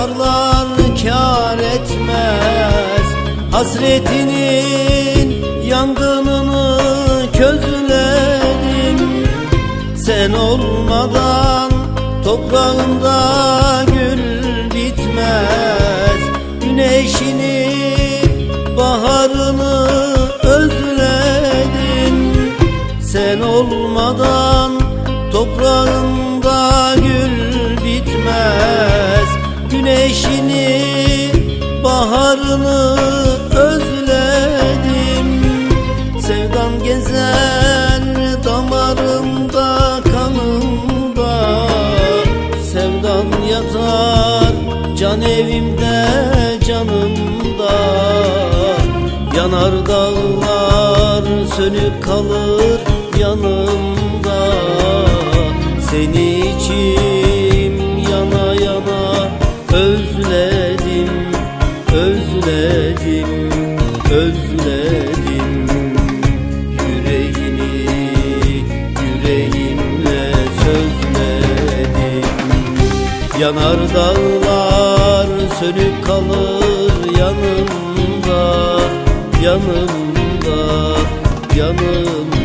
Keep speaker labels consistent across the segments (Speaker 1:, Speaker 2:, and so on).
Speaker 1: Yarlar kar etmez. Hasretinin yangınını közledim. Sen olmadan toprağımda gül bitmez. Güneşini baharını özledim. Sen olmadan toprağımda Güneşini baharını özledim. Sevdan gezer damarımda kanımda. Sevdan yatar can evimde canımda. Yanar dağlar sönük kalır yanımda. Seni yana özledim Özledim, özledim. Yüreğini yüreğimle sözledim. Yanar dağlar sönük kalır yanımda Yanımda, yanımda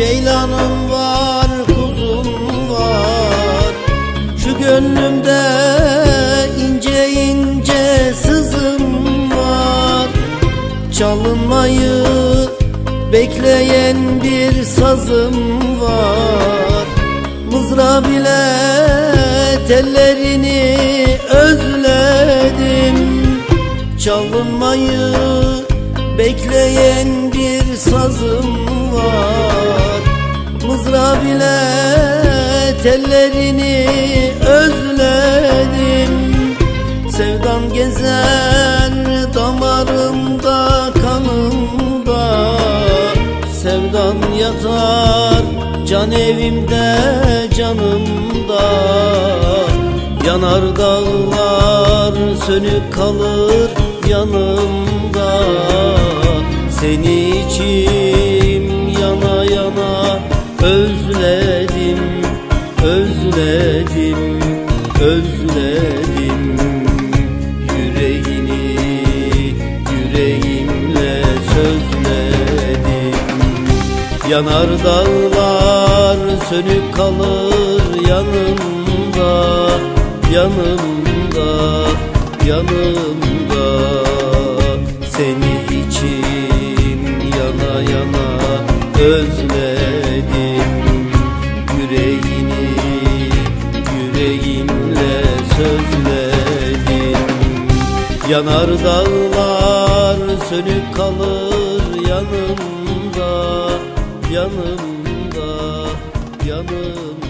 Speaker 1: ceylanım var, kuzum var. Şu gönlümde ince ince sızım var. Çalınmayı bekleyen bir sazım var. Mızra bile tellerini özledim. Çalınmayı bekleyen bir sazım bile tellerini özledim. Sevdan gezer damarımda kanımda. Sevdan yatar can evimde canımda. Yanar dağlar sönük kalır yanımda. Seni içim yana yana özledim Özledim, özledim Yüreğini yüreğimle sözledim. Yanar dağlar sönük kalır yanımda Yanımda, yanımda. Seni içim yana yana özledim sözledim Yanar dağlar sönük kalır yanımda Yanımda, yanımda